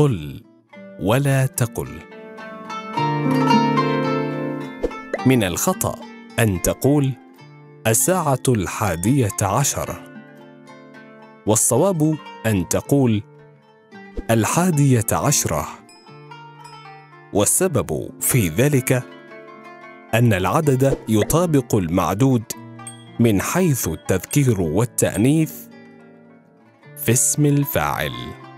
قل ولا تقل. من الخطأ أن تقول الساعة الحادية عشر والصواب أن تقول الحادية عشرة. والسبب في ذلك أن العدد يطابق المعدود من حيث التذكير والتأنيث في اسم الفاعل.